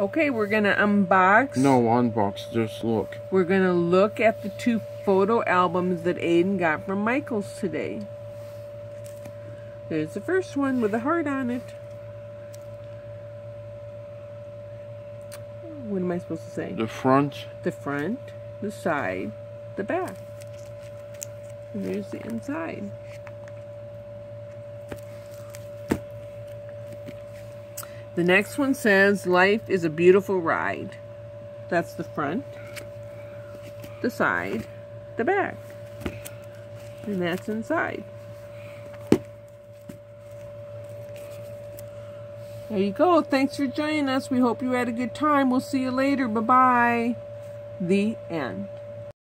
Okay, we're going to unbox. No, unbox. Just look. We're going to look at the two photo albums that Aidan got from Michaels today. There's the first one with a heart on it. What am I supposed to say? The front. The front, the side, the back. And there's the inside. The next one says, Life is a beautiful ride. That's the front, the side, the back. And that's inside. There you go. Thanks for joining us. We hope you had a good time. We'll see you later. Bye-bye. The end.